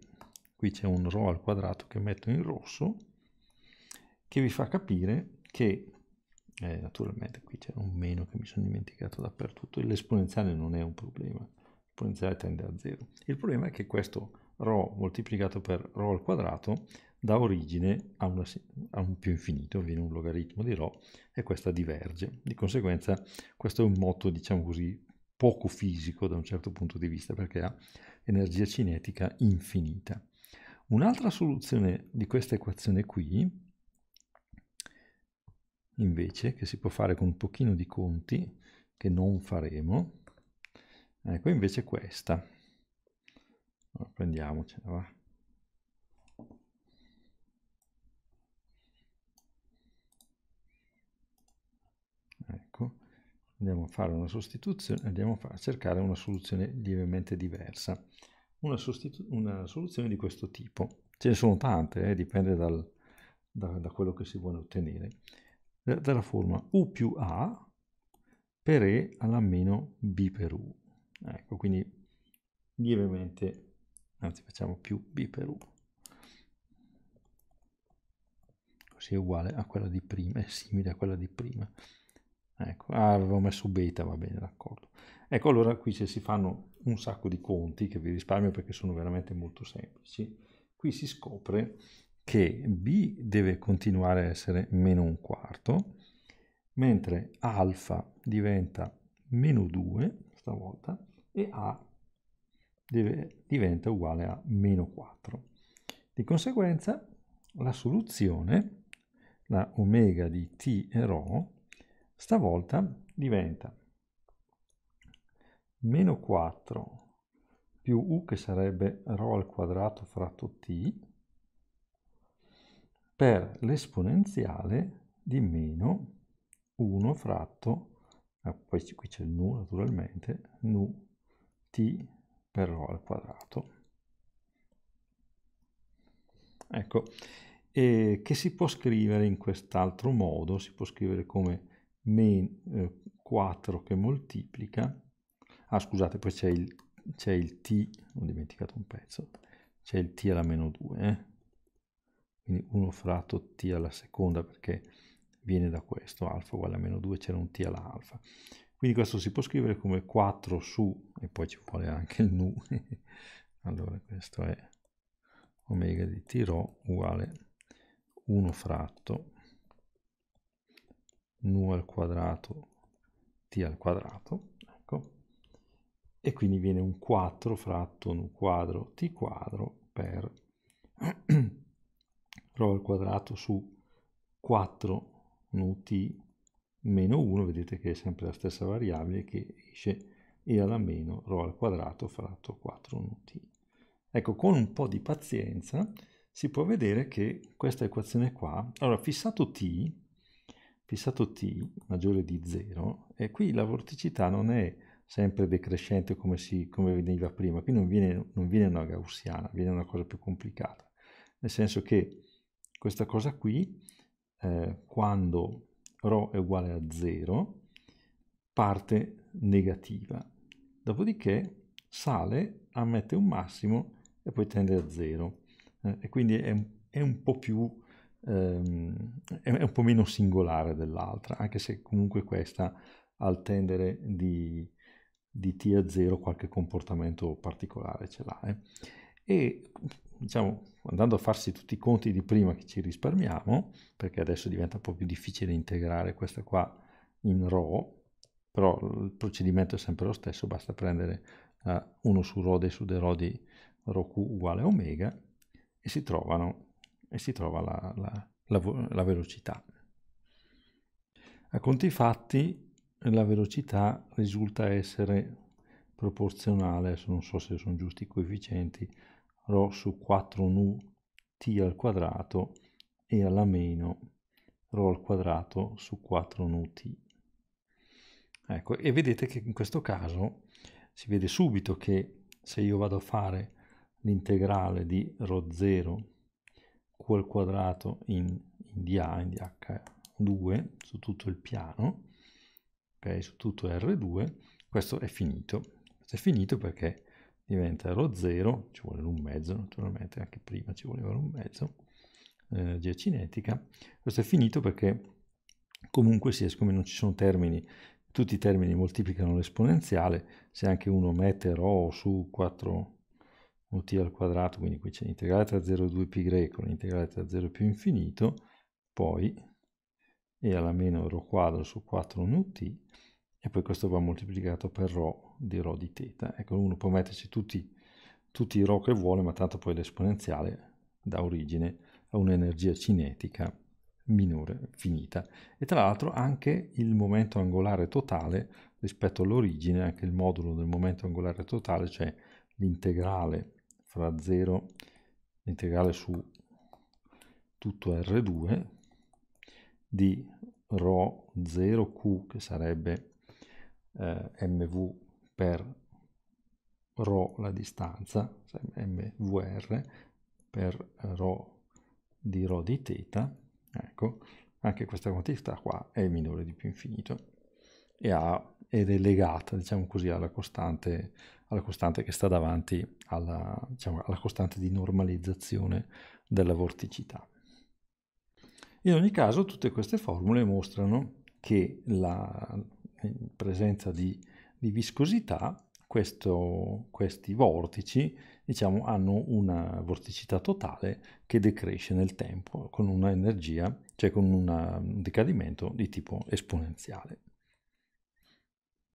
[SPEAKER 1] qui c'è un ρ al quadrato che metto in rosso, che vi fa capire che, eh, naturalmente qui c'è un meno che mi sono dimenticato dappertutto, l'esponenziale non è un problema, l'esponenziale tende a 0. Il problema è che questo ρ moltiplicato per ρ al quadrato dà origine a, una, a, un più infinito, viene un logaritmo di ρ e questa diverge. Di conseguenza questo è un moto, diciamo così, poco fisico da un certo punto di vista perché ha energia cinetica infinita. Un'altra soluzione di questa equazione qui, invece, che si può fare con un pochino di conti, che non faremo, ecco invece questa prendiamocela va. Ecco andiamo a fare una sostituzione andiamo a, cercare una soluzione lievemente diversa. Una, una, soluzione di questo tipo. Ce ne sono tante eh, dipende dal, da, da, quello che si vuole ottenere. Della forma u più a per e alla meno b per u. Ecco quindi lievemente anzi facciamo più b per u così è uguale a quella di prima è simile a quella di prima. Ecco ah, avevo messo beta va bene d'accordo. Ecco allora qui se si fanno un sacco di conti che vi risparmio perché sono veramente molto semplici. Qui si scopre che b deve continuare a essere meno un quarto mentre alfa diventa meno 2 stavolta e a deve, diventa uguale a meno 4. Di conseguenza la soluzione, la omega di t e ρ, stavolta diventa meno 4 più u che sarebbe ρ al quadrato fratto t per l'esponenziale di meno 1 fratto, ah, poi qui c'è il nu naturalmente, nu t per ρ al quadrato. Ecco, e che si può scrivere in quest'altro modo, si può scrivere come men, eh, 4 che moltiplica, ah scusate, poi c'è il, il t, ho dimenticato un pezzo, c'è il t alla meno 2, eh? quindi 1 fratto t alla seconda perché viene da questo, alfa uguale a meno 2, c'era un t alla alfa. Quindi questo si può scrivere come 4 su, e poi ci vuole anche il nu. allora questo è omega di t rho uguale 1 fratto nu al quadrato t al quadrato, ecco, e quindi viene un 4 fratto nu quadro t quadro per rho al quadrato su 4 nu t meno 1, vedete che è sempre la stessa variabile che esce e alla meno ρ al quadrato fratto 4 nu t. Ecco, con un po' di pazienza si può vedere che questa equazione qua, allora fissato t, fissato t maggiore di 0, e qui la vorticità non è sempre decrescente come, si, come veniva prima, qui non viene, non viene una gaussiana, viene una cosa più complicata, nel senso che questa cosa qui, eh, quando ρ è uguale a 0, parte negativa, dopodiché sale, ammette un massimo e poi tende a 0, eh, e quindi è, è un po' più ehm, è un po' meno singolare dell'altra, anche se comunque questa al tendere di, di t a 0 qualche comportamento particolare ce l'ha. Eh. E diciamo, andando a farsi tutti i conti di prima che ci risparmiamo, perché adesso diventa un po' più difficile integrare questa qua in row, però il procedimento è sempre lo stesso, basta prendere eh, uh, 1 su rho dei su de rho di rho q uguale a omega e si, trovano, e si trova la, la, la, la velocità. A conti fatti la velocità risulta essere proporzionale, adesso non so se sono giusti i coefficienti, ρ su 4 nu t al quadrato e alla meno ρ al quadrato su 4 nu t. Ecco, e vedete che in questo caso si vede subito che se io vado a fare l'integrale di ρ0 q al quadrato in, in dA, in dH2 su tutto il piano, ok, su tutto R2, questo è finito. Questo è finito perché diventa lo 0, ci vuole un mezzo naturalmente, anche prima ci voleva un mezzo, eh, energia cinetica, questo è finito perché comunque sia, siccome non ci sono termini, tutti i termini moltiplicano l'esponenziale, se anche uno mette ρ su 4 t al quadrato, quindi qui c'è l'integrale tra 0 e 2π, l'integrale tra 0 più infinito, poi e alla meno ρ quadro su 4 nu t, e poi questo va moltiplicato per ρ di ρ di θ. Ecco, uno può metterci tutti, tutti i ρ che vuole, ma tanto poi l'esponenziale dà origine a un'energia cinetica minore, finita. E tra l'altro anche il momento angolare totale rispetto all'origine, anche il modulo del momento angolare totale, cioè l'integrale fra 0 integrale su tutto R2 di ρ 0q che sarebbe eh, mv per ρ la distanza, mvr per ρ di ρ di θ, ecco, anche questa quantità qua è minore di più infinito e ha, ed è legata, diciamo così, alla costante alla costante che sta davanti alla, diciamo, alla costante di normalizzazione della vorticità. In ogni caso tutte queste formule mostrano che la presenza di, di viscosità, questo, questi vortici diciamo, hanno una vorticità totale che decresce nel tempo con una energia, cioè con una, un decadimento di tipo esponenziale.